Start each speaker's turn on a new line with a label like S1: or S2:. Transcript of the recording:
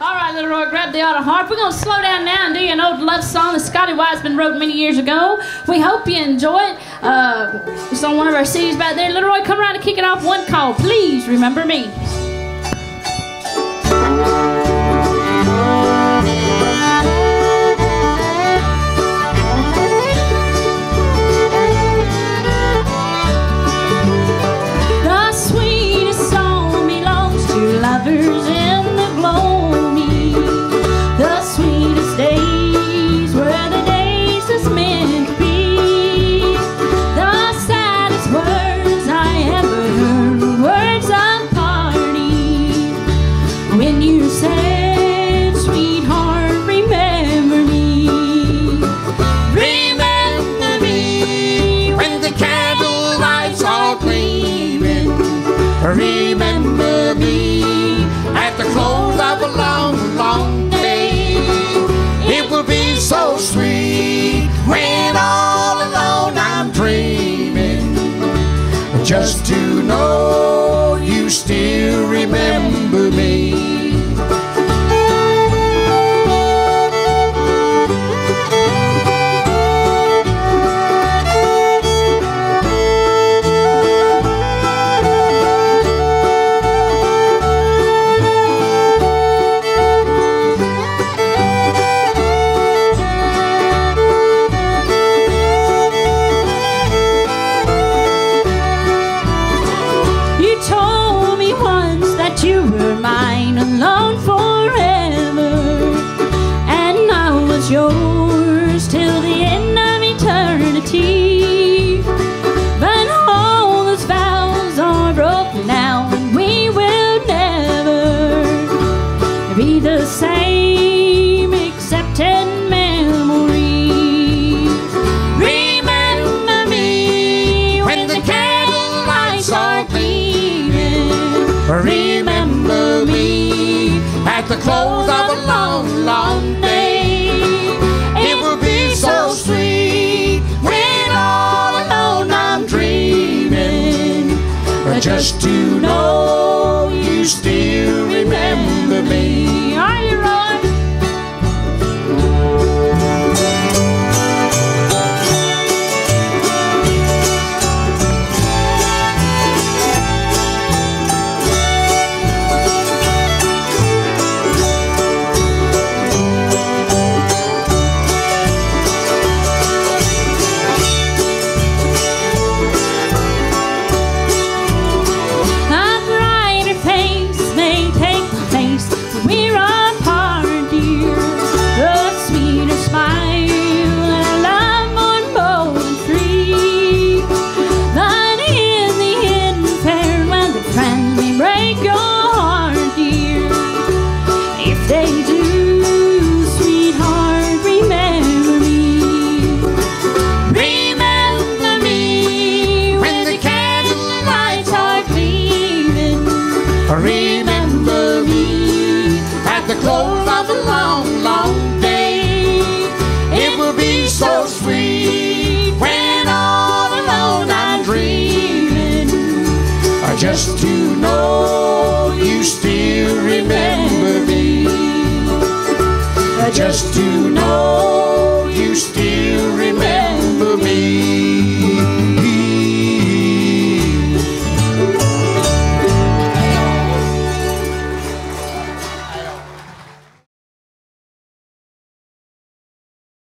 S1: All right, little Roy, grab the auto harp. We're going to slow down now and do you an old love song that Scotty Wiseman wrote many years ago. We hope you enjoy it. Uh, it's on one of our CDs back there. Little Roy, come around and kick it off. One call. Please remember me. Remember mine alone forever, and I was yours till the end of eternity. But all those vows are broken now, and we will never be the same
S2: the close of a long, long day. It will be so sweet when all alone I'm dreaming. Just to know you still remember me.
S1: Remember me
S2: at the close of a long, long day. It will be so sweet when all alone I'm dreaming. Uh, just to know you still remember me. I just to know